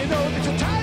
you know that a time